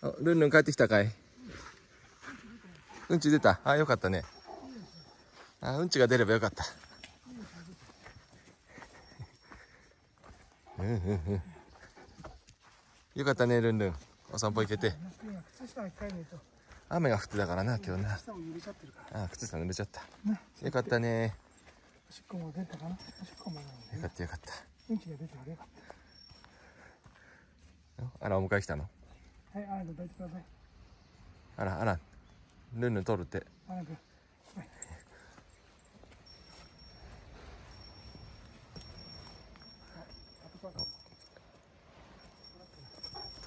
あルンルン帰ってきたかい？うんち出た。あよかったね。あうんちが出ればよかった。うんうんうん。よかったねルンルン。お散歩行けて。雨が降ってたからな今日な。あ靴下濡れちゃった。ねよかったね。おしっこも出たかな？おしっこもよかったよかった。うんちが出てあれよかっあらお迎え来たの？たはいあら抱いてください。あらあら。ルンルン取るって。はい。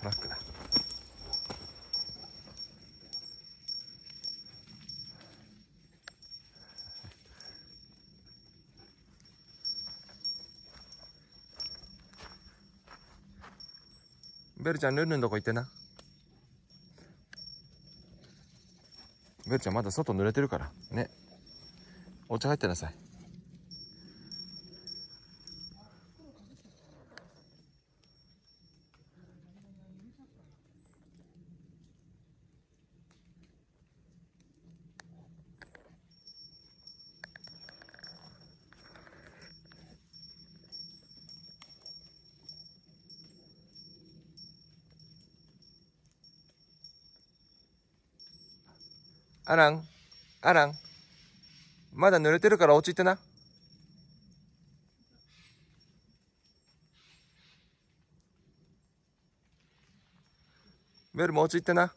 トラックだ。ベルちゃんルンルンどこ行ってな？ぶっちゃんまだ外濡れてるから。ね。お茶入ってなさい。アランアランまだ濡れてるから落ちてなベルも落ちてな